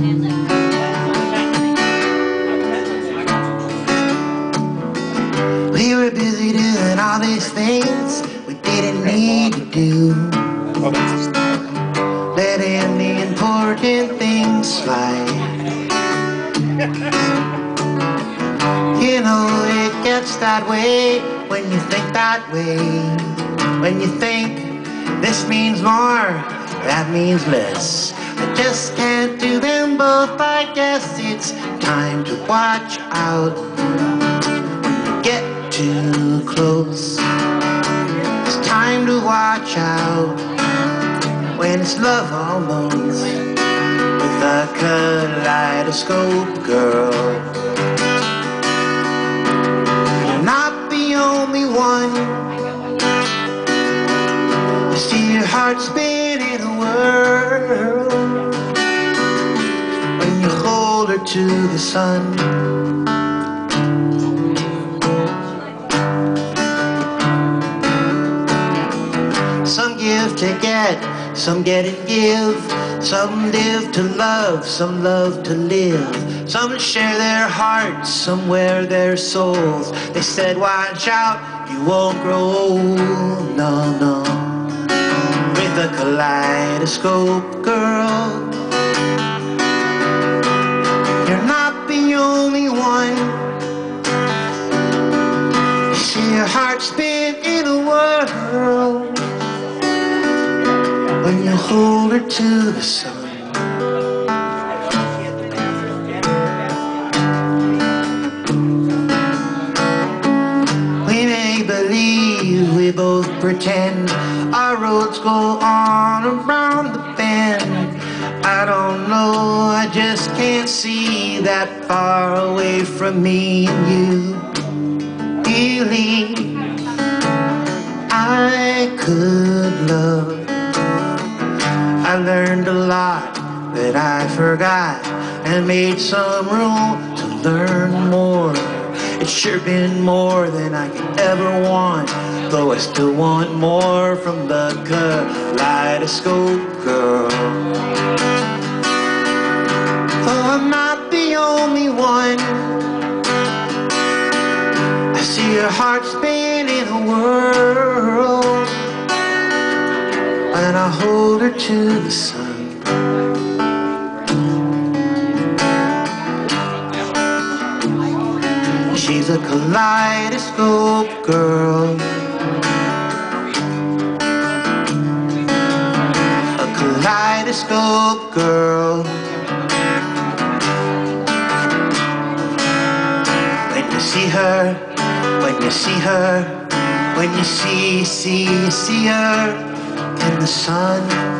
We were busy doing all these things we didn't need to do. Letting the important things slide. You know it gets that way when you think that way. When you think this means more, that means less. I just can't do them both. I guess it's time to watch out get too close. It's time to watch out when it's love almost with a kaleidoscope girl. You're not the only one. You see your heart spin to the sun. Some give to get, some get and give. Some live to love, some love to live. Some share their hearts, some wear their souls. They said, watch out, you won't grow old. No, no. With a kaleidoscope girl. You're not the only one. You see your heart spin in a whirl when you hold her to the sun. We may believe, we both pretend our roads go on around the bend. I don't know, I just can't see that far away from me and you. Believe I could love. I learned a lot that I forgot and made some room to learn more. It's sure been more than I could ever want, though I still want more from the kaleidoscope girl. Your heart spin in a whirl and I hold her to the sun. She's a kaleidoscope girl. A kaleidoscope girl. When you see her, when you see her, when you see, see, see her in the sun.